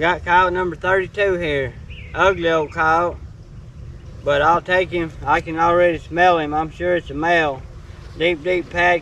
Got coyote number 32 here. Ugly old coyote. But I'll take him. I can already smell him. I'm sure it's a male. Deep, deep pack.